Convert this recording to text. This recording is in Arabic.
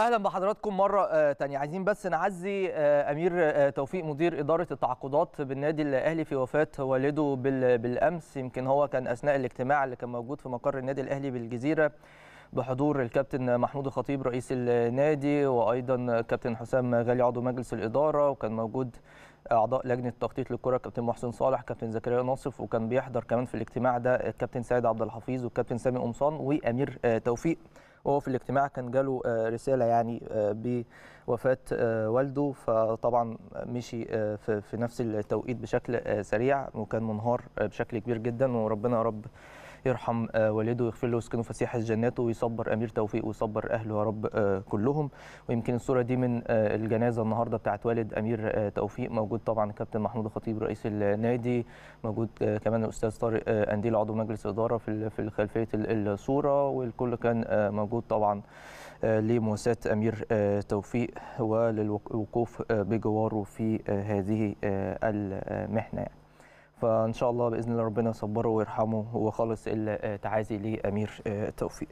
أهلا بحضراتكم مرة آه، تانية. عايزين بس نعزي آه، أمير آه، توفيق مدير إدارة التعاقدات بالنادي الأهلي في وفاة والده بال- بالأمس. يمكن هو كان أثناء الاجتماع اللي كان موجود في مقر النادي الأهلي بالجزيرة بحضور الكابتن محمود الخطيب رئيس النادي وأيضا كابتن حسام غالي عضو مجلس الإدارة وكان موجود أعضاء لجنة التخطيط للكرة كابتن محسن صالح كابتن زكريا ناصف وكان بيحضر كمان في الاجتماع ده الكابتن سيد عبد الحفيظ والكابتن سامي قمصان وأمير توفيق. وهو في الاجتماع كان جاله آه، رسالة يعني آه، بوفاة آه، والده. فطبعا مشي في نفس التوقيت بشكل سريع وكان منهار بشكل كبير جدا. وربنا يا رب يرحم آه، والده ويغفر له ويسكنه فسيح الجنات ويصبر أمير توفيق ويصبر أهله يا رب آه، كلهم ويمكن الصورة دي من آه، الجنازة النهارده بتاعت والد أمير توفيق موجود طبعا الكابتن محمود الخطيب رئيس النادي موجود كمان الاستاذ طارق أنديل عضو مجلس الاداره في في خلفية ال- الصورة والكل كان موجود طبعا لمواساة أمير توفيق وللوقوف بجواره في هذه المحنة يعني. فإن شاء الله بإذن الله ربنا يصبره ويرحمه هو خالص التعازي لأمير آه، توفيق